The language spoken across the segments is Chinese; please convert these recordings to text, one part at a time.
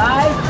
来。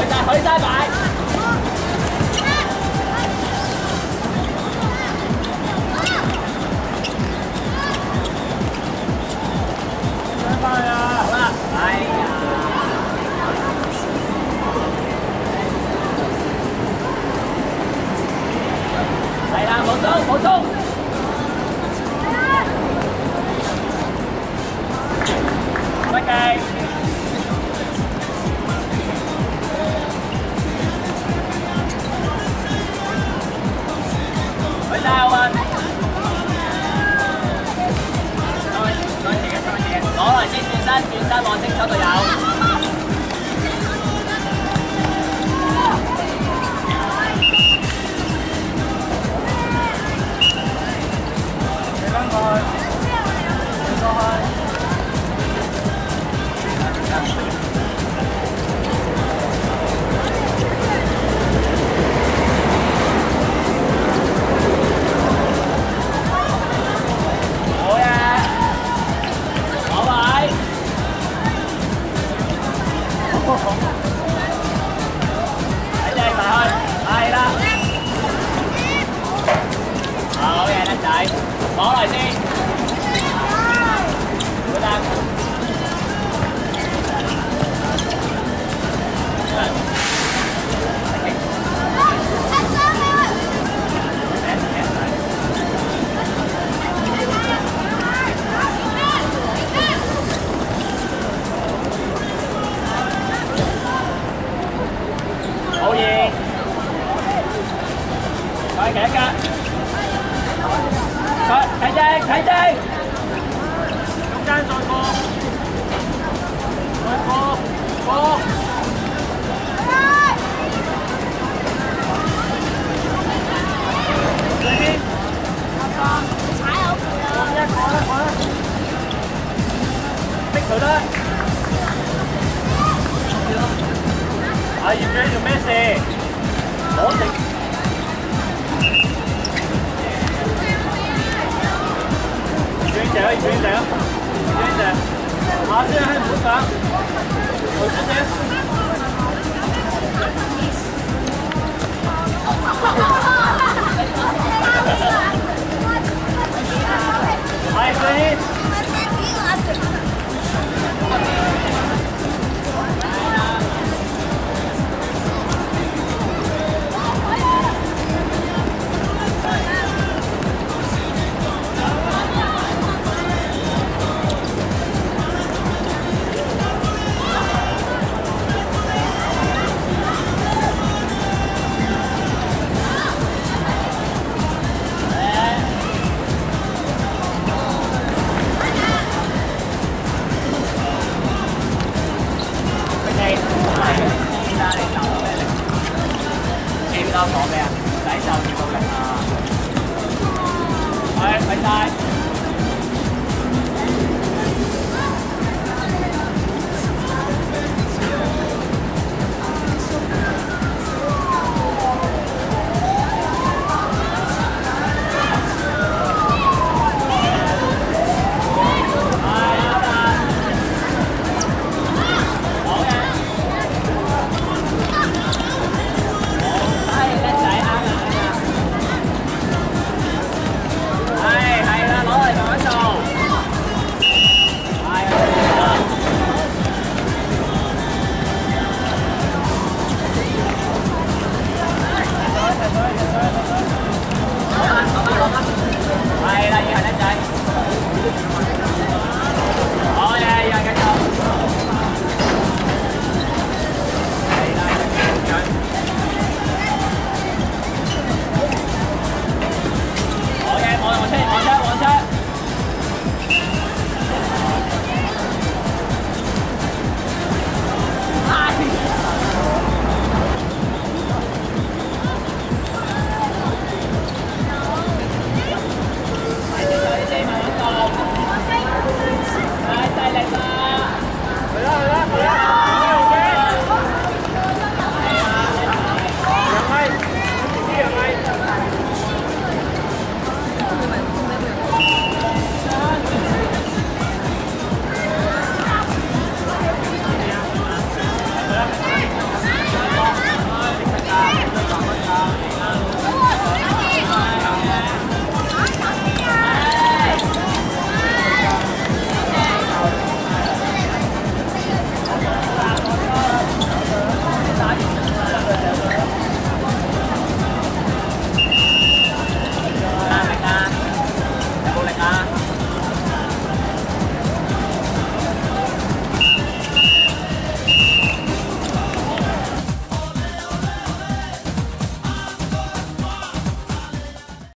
海大，海大，摆。加油！加油！加油！加油！啊，现在还好仿。我直好来，声音。接到多少？没啊？哪一招接到没啊？喂，拜拜。